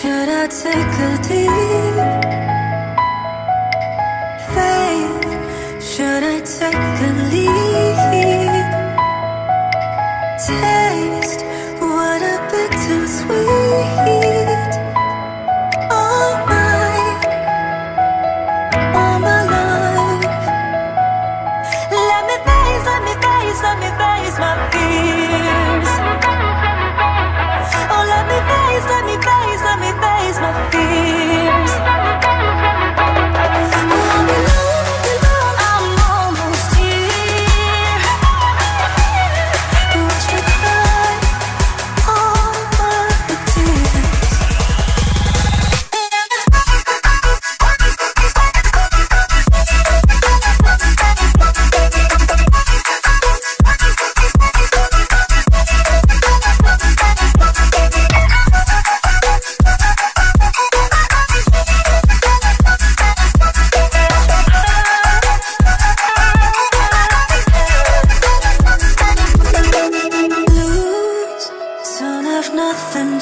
Should I take a deep faith? Should I take a leap?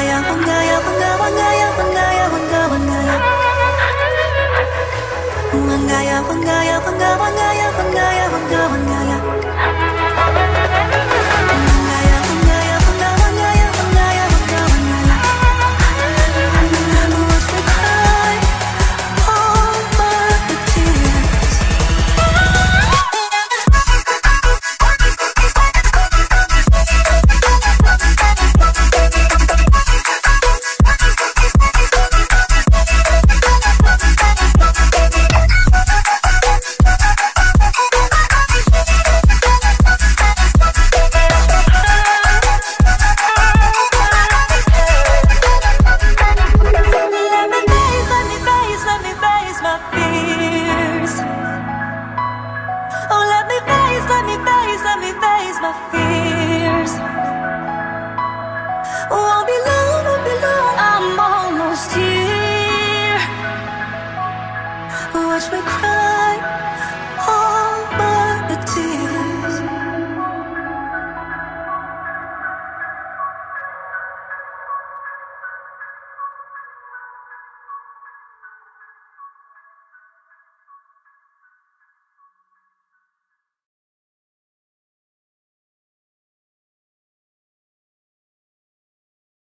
Wangaya, wangaya, wanga, wangaya, wangaya, wanga, wangaya. Wangaya, wangaya, wanga, wangaya, wangaya, wanga, wangaya.